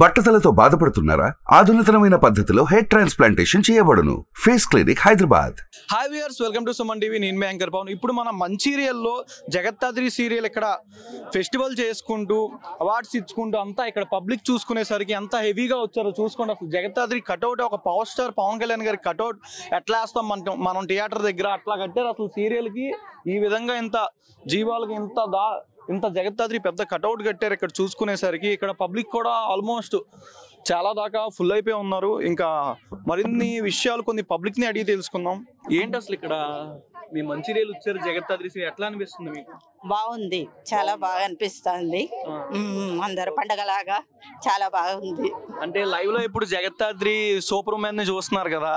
బట్టతలతో బాధపడుతున్నారా? ఆధునితనమైన పద్ధతిలో హెయిర్ ట్రాన్స్ప్లాంటేషన్ చేయబడును. Face clinic Hyderabad. Hi viewers welcome to Suman TV నేను మీ యాంకర్ పవన్. ఇప్పుడు మన మంచిర్యాల్లో జగత్తాద్రి సీరియల్ ఇక్కడ ఫెస్టివల్ చేసుకుంటూ అవార్డ్స్ ఇచ్చుకుంటూ అంతా ఇక్కడ పబ్లిక్ చూసుకునేసరికి ఎంత హెవీగా వచ్చారో చూసుకోండి. అసలు జగత్తాద్రి కటౌట్ ఒక పవర్ స్టార్ పవన్ కళ్యాణ్ గారి కటౌట్ ఎట్లా వేస్తాం మనం మనం థియేటర్ దగ్గర అట్లా కట్టారు. అసలు సీరియల్కి ఈ విధంగా ఇంత జీవాలకి ఇంత దా ఇంత జగత్తాద్రి పెద్ద కటౌట్ కట్టారు ఇక్కడ చూసుకునేసరికి. ఇక్కడ పబ్లిక్ కూడా ఆల్మోస్ట్ చాలా దాకా ఫుల్ అయిపోయి ఉన్నారు. ఇంకా మరిన్ని విషయాలు కొన్ని పబ్లిక్ని అడిగి తెలుసుకుందాం. ఏంటి అసలు ఇక్కడ మీ మంచిర్యాలు వచ్చారు జగత్తాద్రి ఎట్లా అనిపిస్తుంది మీకు? బాగుంది. చాలా బాగా అనిపిస్తుంది. అందరు పండగలాగా. చాలా బాగుంది. అంటే లైవ్లో ఇప్పుడు జగత్తాద్రి సూపర్ మ్యాన్ని చూస్తున్నారు కదా.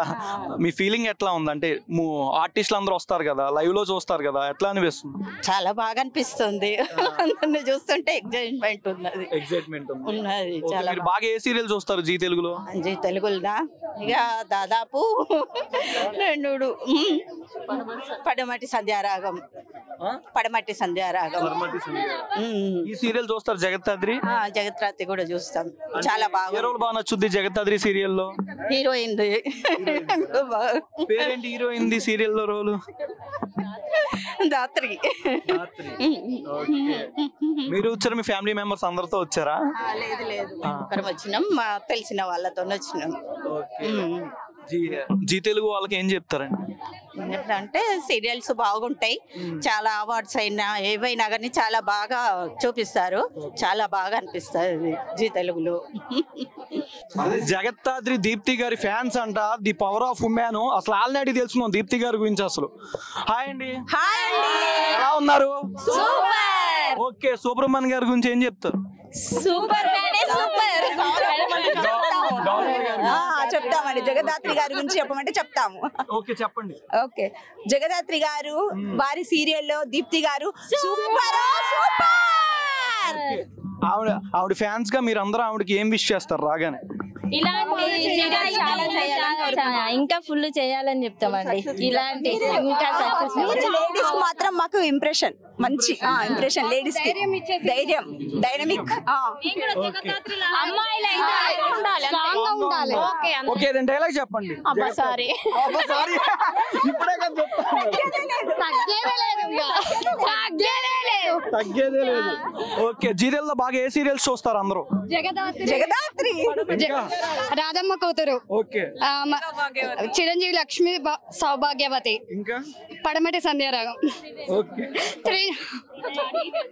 మీ ఫీలింగ్ ఎట్లా ఉంది? అంటే ఆర్టిస్టులు అందరూ వస్తారు కదా లైవ్లో చూస్తారు కదా ఎట్లా అనిపిస్తుంది? చాలా బాగా అనిపిస్తుంది. చూస్తుంటే ఎంజాయ్మెంట్ ఉన్నది. ఎక్సైట్మెంట్ ఉన్నది. చాలా బాగా ఏ సీరియల్ చూస్తారు జీ తెలుగులో? మంచి తెలుగుదా ఇక దాదాపు రెండు పడమటి సంధ్యారాగం. ఆ? పడమటి సంధ్యారాగం. ఈ సీరియల్ చూస్తారు జగత్తాద్రి? ఆ, జగత్రాతి కూడా చూస్తాం. చాలా ఏ బాగా రోల్ బాగా నచ్చుద్ది జగత్తాద్రి సీరియల్లో? హీరోయిన్ పేరేంటి హీరోయిన్ ది సీరియల్లో రోలు? దాత్రి మీరు వచ్చారు మీ ఫ్యామిలీ మెంబర్స్ అందరితో వచ్చారా? ఆ, లేదు లేదు. వచ్చినాం మా తెలిసిన వాళ్ళతో వచ్చినాం. జీ తెలుగు వాళ్ళకి ఏం చెప్తారండి? అంటే సీరియల్స్ బాగుంటాయి. చాలా అవార్డ్స్ అయినా ఏవైనా కానీ చాలా బాగా చూపిస్తారు. చాలా బాగా అనిపిస్తుంది జీ తెలుగులో. జగత్తాద్రి దీప్తి గారి ఫ్యాన్స్ అంట. The power of women. అసలు ఆల్రెడీ తెలుసుకున్నాం దీప్తి గారి గురించి అసలు. హాయ్ అండి. ఎలా ఉన్నారు? ఓకే సుబ్రహ్మణ్య గారి గురించి ఏం చెప్తారు? Super super. చెప్తామండి జగదాత్రి గారి గురించి చెప్పమంటే చెప్తాము. ఓకే చెప్పండి. ఓకే జగదాత్రి గారు వారి సీరియల్లో దీప్తి గారు సూపర్ సూపర్ ఆవిడ ఆవిడ ఫ్యాన్స్గా మీరు అందరూ ఆవిడకి ఏం విష్ చేస్తారు రాగానే? ఇలాంటి చాలా చేయాలని ఇంకా ఫుల్ చేయాలని చెప్తామండి. ఇలాంటి ఇంకా సక్సెస్ లేడీస్కి మాత్రం మాకు ఇంప్రెషన్ మంచి ఇంప్రెషన్ లేడీస్కి. ధైర్యం డైనమిక్ ఓకే ఓకే రెండు డైలాగ్ చెప్పండి. అబ్బా సారీ అబ్బా. ఇప్పుడే కదా చెప్తాను. తగ్గేదే లేదు బాగా ఏ సీరియల్స్ చూస్తారు అందరూ? జగదాత్రి? రాధమ్మ కూతురు. ఓకే ఆ, మ- చిరంజీవి లక్ష్మి సౌభాగ్యవతి. ఇంకా? పడమటి సంధ్యారాగం. ఓకే త్రీ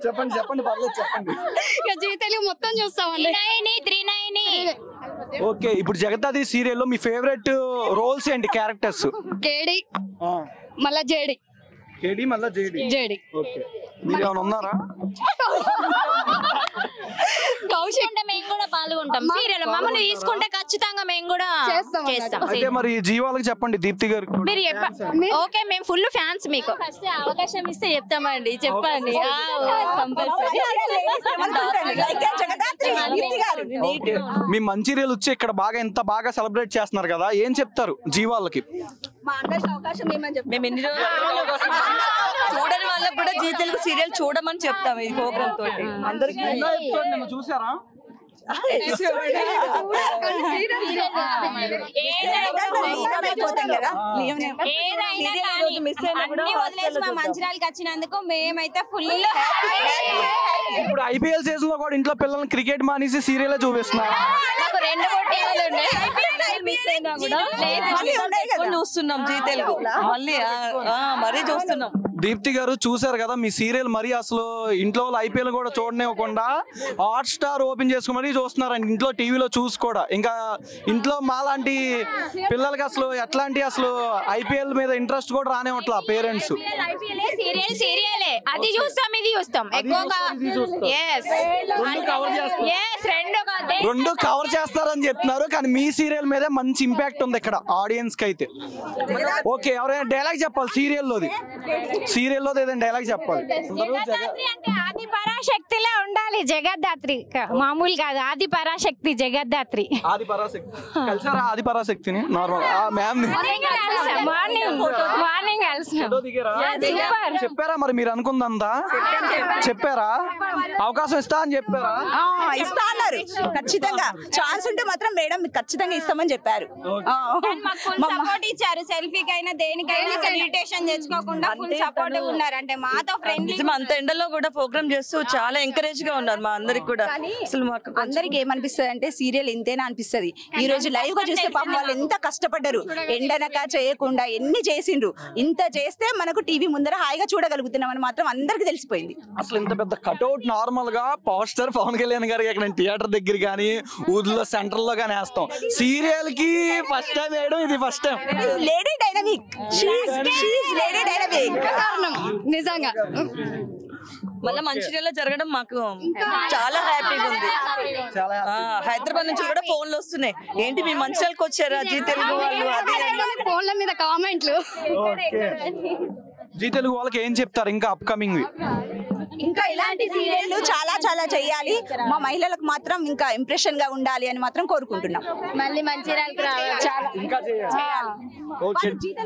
చెప్పండి చెప్పండి పర్లేదు చెప్పండి. ఇక జీ తెలుగు మొత్తం చూస్తామండి. త్రినయని త్రినయని ఓకే ఇప్పుడు జగదాది సీరియల్లో మీ ఫేవరెట్ రోల్స్ ఏంటి క్యారెక్టర్స్? కేడి మళ్ళా జేడి. కేడి మళ్ళా జేడి. జేడి. ఓకే. మీరు ఏమైనా ఉన్నారా? పాల్గొంటాం సీరియల్ మమ్మల్ని తీసుకుంటే ఖచ్చితంగా మేము కూడా చేస్తాం అయితే మరి జీవాలకు చెప్పండి దీప్తి గారికి కూడా. మీరు చెప్ప- ఓకే మేము ఫుల్ ఫ్యాన్స్ మీకు. ఫస్ట్ అవకాశం ఇస్తే చెప్తామండి చెప్పండి. కంపల్సరీ లైక్ జగదాత్రి దీప్తి గారు. ఓకే. మీ మంచిర్యాలు వచ్చి ఇక్కడ బాగా ఎంత బాగా సెలబ్రేట్ చేస్తున్నారు కదా ఏం చెప్తారు జీవాలకి? మేము ఎన్ని రోజులు చూడని వాళ్ళకి కూడా జీ తెలుగు సీరియల్ చూడమని చెప్తాం ఈ ప్రోగ్రామ్ తోటి. అందరికి. చూసారా? అయిపోతాం కదా ఏదైనా కానీ అన్ని వదిలేసి మా మంచిర్యాలకి వచ్చినందుకు మేమైతే ఫుల్ ఇప్పుడు ఐపీఎల్ సీజన్లో కూడా ఇంట్లో పిల్లల్ని క్రికెట్ మానేసి సీరియల్ చూపిస్తున్నారు నాకు రెండు పోటీలు ఉన్నాయి. మిస్ అయినా కూడా మళ్ళీ ఉన్నాయి కదా. చూస్తున్నాం జీ తెలుగు. మళ్ళీ ఆ, ఆ, మరీ చూస్తున్నాం. దీప్తి గారు చూసారు కదా మీ సీరియల్ మరి అసలు ఇంట్లో వాళ్ళు ఐపీఎల్ కూడా చూడనివ్వకుండా హాట్ స్టార్ ఓపెన్ చేసుకుని మరీ చూస్తున్నారండి ఇంట్లో టీవీలో చూసి కూడా. ఇంకా ఇంట్లో మాలాంటి పిల్లలకి అసలు ఎట్లాంటి అసలు ఐపీఎల్ మీద ఇంట్రెస్ట్ కూడా రానివ్వట్లా పేరెంట్స్. సీరియల్ సీరియలే. అది చూస్తాం ఇది చూస్తాం. ఎక్కువగా రెండు కవర్ చేస్తారని చెప్తున్నారు కానీ మీ సీరియల్ మీదే మంచి ఇంపాక్ట్ ఉంది ఇక్కడ ఆడియన్స్కి అయితే ఓకే ఎవరైనా డైలాగ్ చెప్పాలి సీరియల్లోది సీరియల్లోది ఏదైనా డైలాగ్ చెప్పాలి. పరాశక్తిలో ఉండాలి. జగద్ధాత్రి. మామూలు కాదు ఆది పరాశక్తి జగద్ధాత్రి. ఆది పరాశక్తి. కలిసారా ఆది పరాశక్తిని? నార్మల్ మ్యామ్ మార్నింగ్ మార్నింగ్ కలిసిన సూపర్ చెప్పారా. మరి? మీరు అనుకుందంతా చెప్పారా? అవకాశం ఇస్తా అని చెప్పారా? ఆ, ఇస్తా అన్నారు. ఖచ్చితంగా. ఛాన్స్ ఉంటే మాత్రం మేడం మీకు ఖచ్చితంగా ఇస్తామని చెప్పారు. ఆ. మా అమ్మ- సపోర్ట్ ఇచ్చారు. సెల్ఫీకైనా దేనికైనా ఇన్విటేషన్ తెచ్చుకోకుండా ఫుల్ సపోర్ట్ ఉన్నారు అంటే మాతో ఫ్రెండ్లీ నిజం అంత ఎండలో కూడా ప్రోగ్రామ్ చేస్తూ చాలా ఎంకరేజ్గా ఉన్నారు మా అందరికి కూడా. అసలు మాకు అందరికి ఏమనిపిస్తుంది అంటే సీరియల్ ఇంతేనా అనిపిస్తది. ఈ రోజు లైవ్గా చూస్తే పాపం వాళ్ళు ఎంత కష్టపడ్డారు. ఎండనక చేయకుండా ఎన్ని చేసిండ్రు. ఇంత చేస్తే మనకు టీవీ ముందర హాయిగా చూడగలుగుతున్నామని మాత్రం అందరికి తెలిసిపోయింది. అసలు ఇంత పెద్ద కట్అవుట్ నార్మల్గా పోస్టర్ పవన్ కళ్యాణ్ గారికి ఇక్కడ థియేటర్ దగ్గర కానీ ఊర్లో సెంటర్లో కానీ వేస్తాం. సీరియల్కి ఫస్ట్ టైం వేయడం ఇది first time lady dynamic lady dynamic నిజంగా. మళ్ళీ మంచిర్యాలలో జరగడం మాకు చాలా హ్యాపీగా ఉంది. హైదరాబాద్ నుంచి కూడా ఫోన్లు వస్తున్నాయి. ఏంటి మీ మంచిర్యాలకు వచ్చారా జీ తెలుగు వాళ్ళు? అది ఫోన్ల మీద కామెంట్లు. జీ తెలుగు వాళ్ళకి ఏం చెప్తారు ఇంకా అప్కమింగ్ ఇంకా ఇలాంటి సీరియల్ చాలా చాలా చేయాలి. మా మహిళలకు మాత్రం ఇంకా ఇంప్రెషన్గా ఉండాలి అని మాత్రం కోరుకుంటున్నాం. మళ్ళీ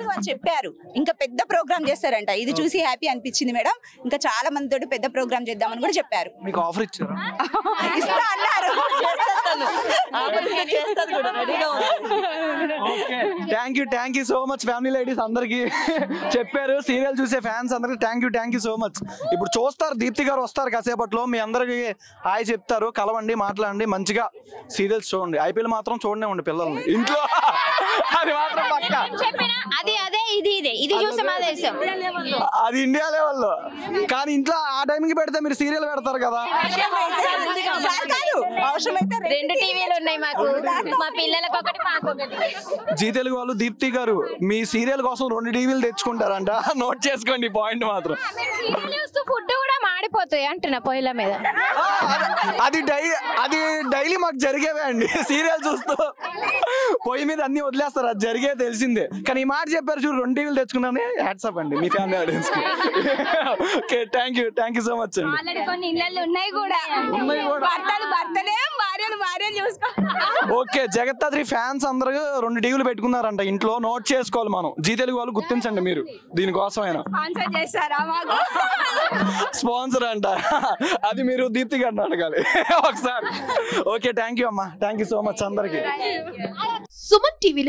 వాళ్ళు చెప్పారు. ఇంకా పెద్ద ప్రోగ్రామ్ చేస్తారంట. ఇది చూసి హ్యాపీ అనిపించింది మేడం. ఇంకా చాలా మంది తోటి పెద్ద ప్రోగ్రామ్ చేద్దామని కూడా చెప్పారు. మీకు ఆఫర్ ఇచ్చారా? ఇస్తా అన్నారు. Thank you thank you so much family ladies అందరికి. చెప్పారు. సీరియల్ చూసే ఫ్యాన్స్ అందరికి thank you thank you so much ఇప్పుడు చూస్తారు దీప్తి గారు వస్తారు కాసేపట్లో. మీ అందరికి హాయ్ చెప్తారు. కలవండి మాట్లాడండి. మంచిగా సీరియల్స్ చూడండి. ఐపీఎల్ మాత్రం చూడనే ఉండి పిల్లల్ని. ఇంట్లో అది మాత్రం పక్క. చెప్పినా? అది అదే ఇది ఇదే. ఇది చూస్తే మా దేశం. అది ఇండియా లెవెల్లో. కానీ ఇంట్లో ఆ టైంకి పెడితే మీరు సీరియల్ పెడతారు కదా. రెండు టీవీలు ఉన్నాయి మాకు. మా పిల్లలకు ఒకటి మాకు ఒకటి. జీ తెలుగు వాళ్ళు దీప్తి గారు మీ సీరియల్ కోసం రెండు టీవీలు తెచ్చుకుంటారంట. నోట్ చేసుకోండి పాయింట్ మాత్రం. సీరియల్ చూస్తూ ఫుడ్ కూడా మాడిపోతాయి అంటున్నా పొయ్యిల మీద. అది డై అది డైలీ మాకు జరిగేవే అండి. సీరియల్ చూస్తూ పొయ్యి మీద అన్ని వదిలేస్తారు అది జరిగే తెలిసిందే. కానీ ఈ మాట చెప్పారు చూడు రెండు టీవీలు తెచ్చుకున్నాను హ్యాట్సప్ అండి మీ family audience okay thank you thank you so much అండి. ఆల్రెడీ కొన్ని ఇళ్ళల్లో ఉన్నాయి కూడా. ఉన్నాయి కూడా. భర్తలు భర్తలే భార్యలు భార్యలు చూసుకో ఓకే జగత్తాద్రి ఫ్యాన్స్ అందరూ రెండు టీవీలు పెట్టుకున్నారంట ఇంట్లో. నోట్ చేసుకోవాలి మనం. జీ తెలుగు వాళ్ళు గుర్తించండి మీరు. దీనికోసమైనా. స్పాన్సర్ చేస్తారా మాకు? స్పాన్సర్ అంట. అది మీరు దీప్తి గారిని అడగాలి. ఒకసారి. ఓకే థ్యాంక్ యూ అమ్మా. థ్యాంక్ యూ సో మచ్ అందరికి. సుమన్ టీవీలో